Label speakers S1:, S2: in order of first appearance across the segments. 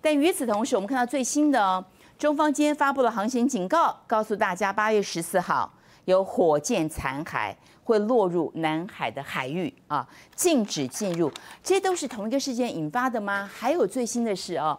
S1: 但与此同时，我们看到最新的哦，中方今天发布了航行警告，告诉大家八月十四号有火箭残骸会落入南海的海域啊，禁止进入。这些都是同一个事件引发的吗？还有最新的是哦。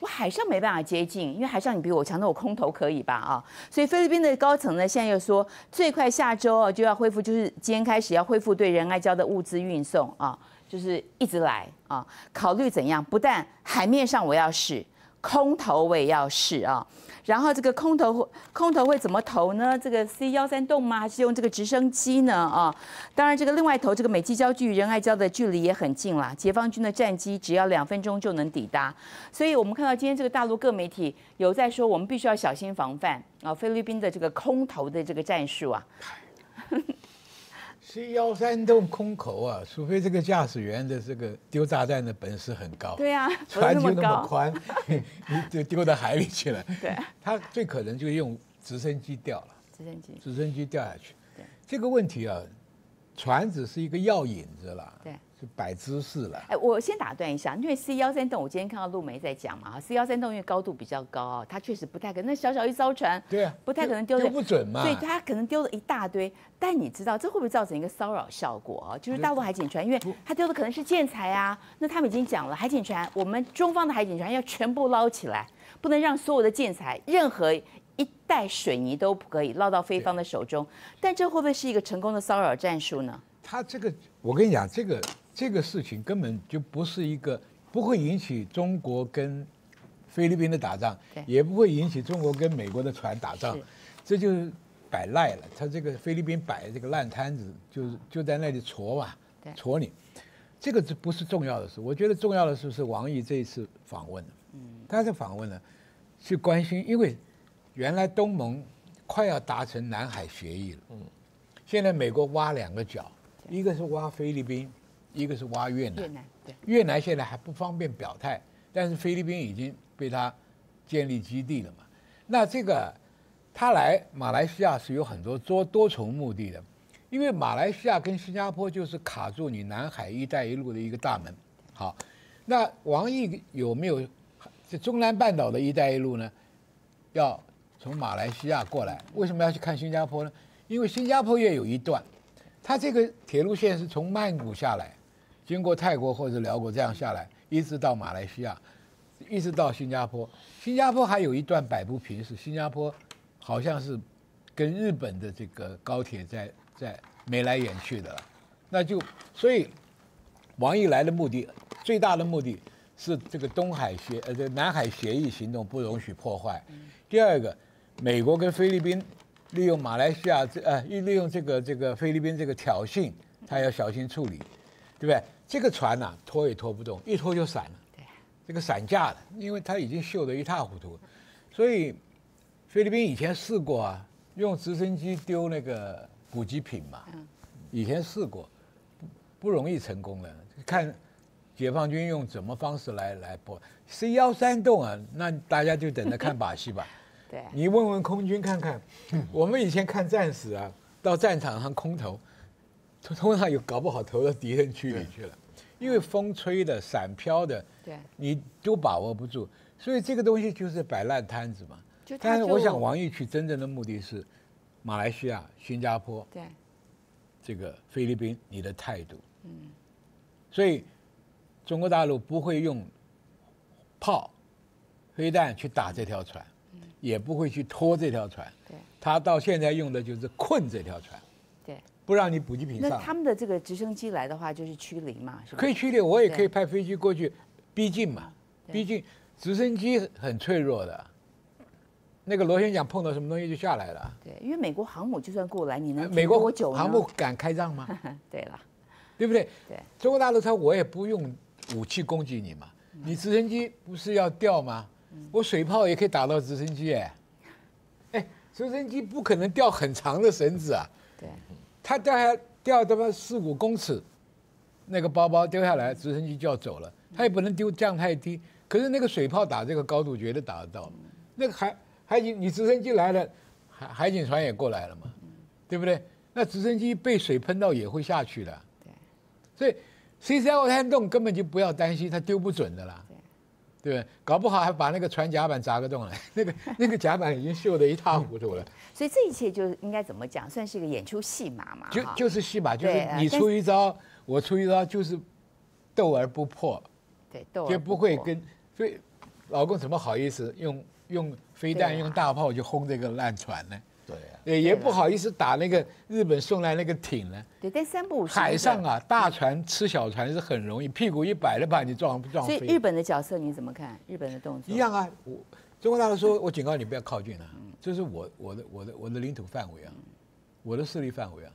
S1: 我海上没办法接近，因为海上你比我强，那我空投可以吧？啊，所以菲律宾的高层呢，现在又说最快下周啊就要恢复，就是今天开始要恢复对仁爱礁的物资运送啊，就是一直来啊，考虑怎样？不但海面上我要试，空投我也要试啊。然后这个空投空投会怎么投呢？这个 C 幺三洞吗？还是用这个直升机呢？啊，当然这个另外投这个美济礁距仁爱礁的距离也很近了，解放军的战机只要两分钟就能抵达。所以我们看到今天这个大陆各媒体有在说，我们必须要小心防范啊，菲律宾的这个空投的这个战术啊。
S2: C 幺三栋空口啊，除非这个驾驶员的这个丢炸弹的本事很高，
S1: 对呀，
S2: 船就那么宽，你就丢到海里去了。
S1: 对，
S2: 他最可能就用直升机掉了，
S1: 直升机，
S2: 直升机掉下去。对，这个问题啊，船只是一个药引子了。
S1: 对。
S2: 就摆姿势了。
S1: 哎，我先打断一下，因为 C 幺三洞，我今天看到陆梅在讲嘛，C 幺三洞因为高度比较高，它确实不太可能，那小小一艘船，
S2: 对啊，
S1: 不太可能丢
S2: 丢不准嘛。
S1: 所以它可能丢了一大堆，但你知道这会不会造成一个骚扰效果啊？就是大陆海警船，因为它丢的可能是建材啊，那他们已经讲了，海警船，我们中方的海警船要全部捞起来，不能让所有的建材、任何一袋水泥都不可以捞到菲方的手中。但这会不会是一个成功的骚扰战术呢？
S2: 他这个，我跟你讲，这个。这个事情根本就不是一个，不会引起中国跟菲律宾的打仗，也不会引起中国跟美国的船打仗，这就是摆赖了。他这个菲律宾摆这个烂摊子，就是就在那里戳嘛，戳你。这个这不是重要的事，我觉得重要的是是王毅这一次访问，嗯，他这访问呢，去关心，因为原来东盟快要达成南海协议了，嗯，现在美国挖两个角，一个是挖菲律宾。一个是挖越南，
S1: 越南对
S2: 越南现在还不方便表态，但是菲律宾已经被他建立基地了嘛。那这个他来马来西亚是有很多多多重目的的，因为马来西亚跟新加坡就是卡住你南海“一带一路”的一个大门。好，那王毅有没有这中南半岛的一带一路呢？要从马来西亚过来，为什么要去看新加坡呢？因为新加坡也有一段，它这个铁路线是从曼谷下来。经过泰国或者辽国这样下来，一直到马来西亚，一直到新加坡。新加坡还有一段摆不平，是新加坡好像是跟日本的这个高铁在在眉来眼去的了。那就所以王毅来的目的，最大的目的是这个东海协呃这南海协议行动不容许破坏。第二个，美国跟菲律宾利用马来西亚这呃利用这个这个菲律宾这个挑衅，他要小心处理，对不对？这个船呐，拖也拖不动，一拖就散了。对，这个散架了，因为它已经锈得一塌糊涂。所以菲律宾以前试过啊，用直升机丢那个补给品嘛。嗯。以前试过，不不容易成功的。看解放军用什么方式来来破 C 幺三洞啊？那大家就等着看把戏吧。
S1: 对。
S2: 你问问空军看看，我们以前看战史啊，到战场上空投。通常有搞不好投到敌人区里去了，因为风吹的、伞飘的，
S1: 对，
S2: 你都把握不住，所以这个东西就是摆烂摊子嘛。但是我想王毅去真正的目的是马来西亚、新加坡，
S1: 对，
S2: 这个菲律宾，你的态度，嗯，所以中国大陆不会用炮、飞弹去打这条船，也不会去拖这条船，
S1: 对，
S2: 他到现在用的就是困这条船。不让你补给品上。
S1: 那他们的这个直升机来的话，就是驱离嘛？
S2: 是可以驱离，我也可以派飞机过去逼近嘛。逼近直升机很脆弱的，那个螺旋桨碰到什么东西就下来了。
S1: 对，因为美国航母就算过来，你能
S2: 美国航母敢开仗吗？
S1: 对了，
S2: 对不对？
S1: 对。
S2: 中国大陆它我也不用武器攻击你嘛。你直升机不是要掉吗？我水炮也可以打到直升机哎。哎，直升机不可能掉很长的绳子啊。
S1: 对。
S2: 它掉下掉他妈四五公尺，那个包包丢下来，直升机就要走了。他也不能丢降太低，可是那个水炮打这个高度绝对打得到。那个海海警，你直升机来了，海海警船也过来了嘛，对不对？那直升机被水喷到也会下去的。对，所以 C C L 山洞根本就不要担心，它丢不准的啦。对不对？搞不好还把那个船甲板砸个洞了，那个那个甲板已经锈得一塌糊涂了。
S1: 所以这一切就应该怎么讲，算是一个演出戏码嘛？
S2: 就就是戏码，就是你出一招，我出一招，就是斗而不破，
S1: 对，斗而
S2: 就不会跟所以老公怎么好意思用用飞弹、
S1: 啊
S2: 用大炮去轰这个烂船呢？
S3: 对啊，
S2: 也也不好意思打那个日本送来那个艇呢。
S1: 对，但三不五
S2: 海上
S1: 啊。
S2: 啊，大船吃小船是很容易，屁股一摆了把你撞撞
S1: 所以。日本的角色你怎么看？日本的动作
S2: 一样啊，我中国大陆说，我警告你不要靠近啊，这是我我的我的我的领土范围啊，我的势力范围啊，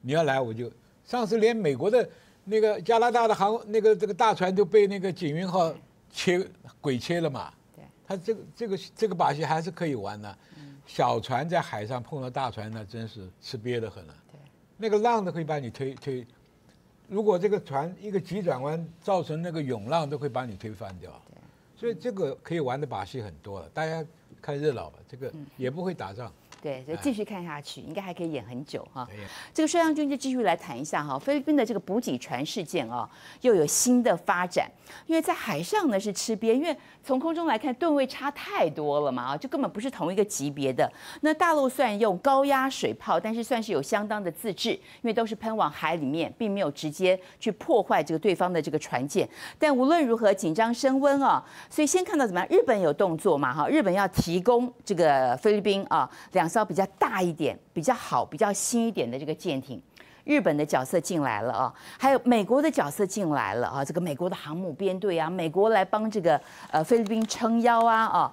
S2: 你要来我就。上次连美国的那个加拿大的航那个这个大船都被那个警运号切鬼切了嘛，
S1: 对，
S2: 他这个这个这个把戏还是可以玩的。小船在海上碰到大船，那真是吃瘪的很了。
S1: 对，
S2: 那个浪都可以把你推推。如果这个船一个急转弯造成那个涌浪，都会把你推翻掉。所以这个可以玩的把戏很多了，大家看热闹吧。这个也不会打仗。
S1: 对，就继续看下去，应该还可以演很久哈。这个帅将军就继续来谈一下哈，菲律宾的这个补给船事件啊，又有新的发展。因为在海上呢是吃瘪，因为从空中来看吨位差太多了嘛啊，就根本不是同一个级别的。那大陆虽然用高压水炮，但是算是有相当的自制，因为都是喷往海里面，并没有直接去破坏这个对方的这个船舰。但无论如何，紧张升温啊，所以先看到怎么样，日本有动作嘛哈，日本要提供这个菲律宾啊两造比较大一点、比较好、比较新一点的这个舰艇。日本的角色进来了啊，还有美国的角色进来了啊，这个美国的航母编队啊，美国来帮这个呃菲律宾撑腰啊啊，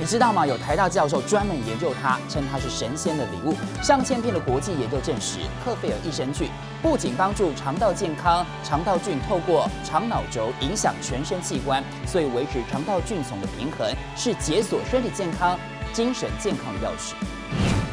S4: 你知道吗？有台大教授专门研究它，称它是神仙的礼物。上千篇的国际研究证实，克菲尔益生菌不仅帮助肠道健康，肠道菌透过肠脑轴影响全身器官，所以维持肠道菌丛的平衡是解锁身体健康、精神健康的钥匙。